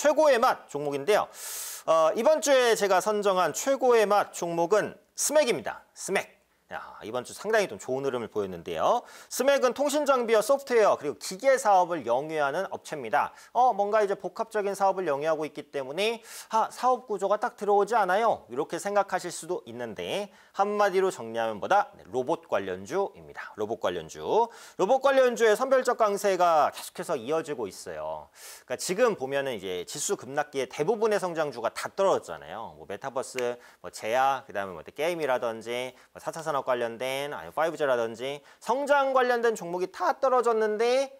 최고의 맛 종목인데요. 어, 이번 주에 제가 선정한 최고의 맛 종목은 스맥입니다. 스맥. 야, 이번 주 상당히 좀 좋은 흐름을 보였는데요. 스맥은 통신 장비와 소프트웨어 그리고 기계 사업을 영위하는 업체입니다. 어, 뭔가 이제 복합적인 사업을 영위하고 있기 때문에 아, 사업 구조가 딱 들어오지 않아요. 이렇게 생각하실 수도 있는데 한마디로 정리하면 뭐다? 네, 로봇 관련주입니다. 로봇 관련주. 로봇 관련주의 선별적 강세가 계속해서 이어지고 있어요. 그러니까 지금 보면은 이제 지수 급락기에 대부분의 성장주가 다 떨어졌잖아요. 뭐 메타버스, 뭐 제야, 그다음에 뭐 게임이라든지 뭐 4차 산업 관련된 아니 5G라든지 성장 관련된 종목이 다 떨어졌는데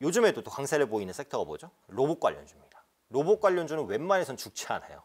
요즘에도 또 강세를 보이는 섹터가 뭐죠? 로봇 관련주입니다. 로봇 관련주는 웬만해선 죽지 않아요.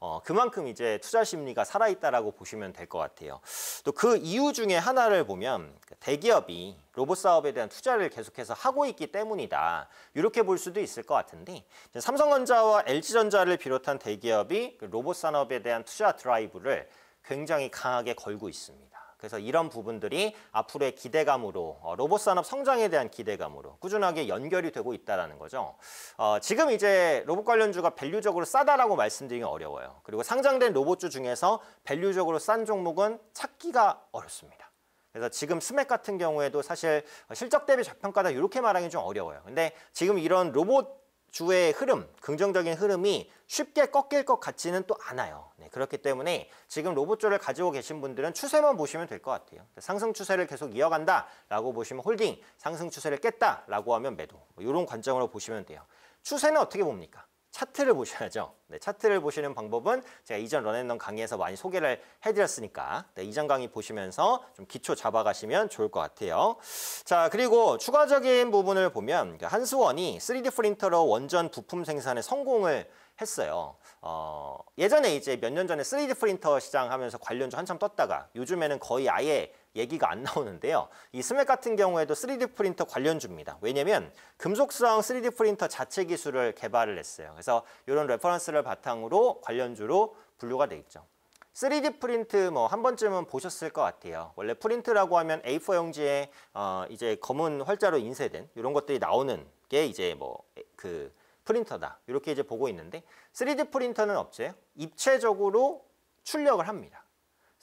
어, 그만큼 이제 투자 심리가 살아있다라고 보시면 될 것 같아요. 또 그 이유 중에 하나를 보면 대기업이 로봇 사업에 대한 투자를 계속해서 하고 있기 때문이다. 이렇게 볼 수도 있을 것 같은데 삼성전자와 LG전자를 비롯한 대기업이 그 로봇 산업에 대한 투자 드라이브를 굉장히 강하게 걸고 있습니다. 그래서 이런 부분들이 앞으로의 기대감으로 어, 로봇 산업 성장에 대한 기대감으로 꾸준하게 연결이 되고 있다는 거죠. 어, 지금 이제 로봇 관련주가 밸류적으로 싸다라고 말씀드리기 어려워요. 그리고 상장된 로봇주 중에서 밸류적으로 싼 종목은 찾기가 어렵습니다. 그래서 지금 스맥 같은 경우에도 사실 실적 대비 저평가다 이렇게 말하기 좀 어려워요. 근데 지금 이런 로봇 주의 흐름, 긍정적인 흐름이 쉽게 꺾일 것 같지는 또 않아요. 네, 그렇기 때문에 지금 로봇주를 가지고 계신 분들은 추세만 보시면 될 것 같아요. 상승 추세를 계속 이어간다라고 보시면 홀딩, 상승 추세를 깼다라고 하면 매도. 뭐 이런 관점으로 보시면 돼요. 추세는 어떻게 봅니까? 차트를 보셔야죠. 네, 차트를 보시는 방법은 제가 이전 런앤런 강의에서 많이 소개를 해드렸으니까 네, 이전 강의 보시면서 좀 기초 잡아가시면 좋을 것 같아요. 자 그리고 추가적인 부분을 보면 그 한수원이 3D 프린터로 원전 부품 생산에 성공을 했어요. 어, 예전에 이제 몇 년 전에 3D 프린터 시장 하면서 관련주 한참 떴다가 요즘에는 거의 아예 얘기가 안 나오는데요. 이 스맥 같은 경우에도 3D 프린터 관련주입니다. 왜냐면 금속성 3D 프린터 자체 기술을 개발을 했어요. 그래서 이런 reference를 바탕으로 관련주로 분류가 돼 있죠. 3D 프린트 뭐 한 번쯤은 보셨을 것 같아요. 원래 프린트라고 하면 A4 용지에 어 이제 검은 활자로 인쇄된 이런 것들이 나오는 게 이제 뭐 그 프린터다. 이렇게 이제 보고 있는데 3D 프린터는 없죠. 입체적으로 출력을 합니다.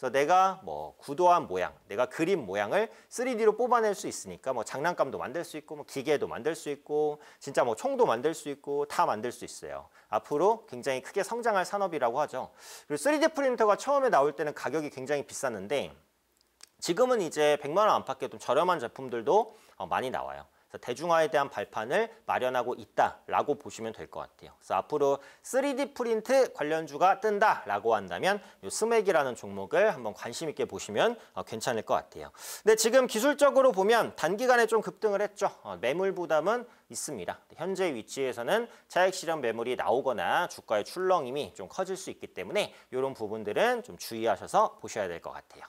그래서 내가 뭐 구도한 모양, 내가 그린 모양을 3D로 뽑아낼 수 있으니까 뭐 장난감도 만들 수 있고 뭐 기계도 만들 수 있고 진짜 뭐 총도 만들 수 있고 다 만들 수 있어요. 앞으로 굉장히 크게 성장할 산업이라고 하죠. 그리고 3D 프린터가 처음에 나올 때는 가격이 굉장히 비쌌는데 지금은 이제 100만 원 안팎의 좀 저렴한 제품들도 어, 많이 나와요. 대중화에 대한 발판을 마련하고 있다라고 보시면 될 것 같아요. 그래서 앞으로 3D 프린트 관련주가 뜬다라고 한다면 이 스맥이라는 종목을 한번 관심 있게 보시면 어, 괜찮을 것 같아요. 근데 지금 기술적으로 보면 단기간에 좀 급등을 했죠. 어, 매물 부담은 있습니다. 현재 위치에서는 차익 실현 매물이 나오거나 주가의 출렁임이 좀 커질 수 있기 때문에 이런 부분들은 좀 주의하셔서 보셔야 될 것 같아요.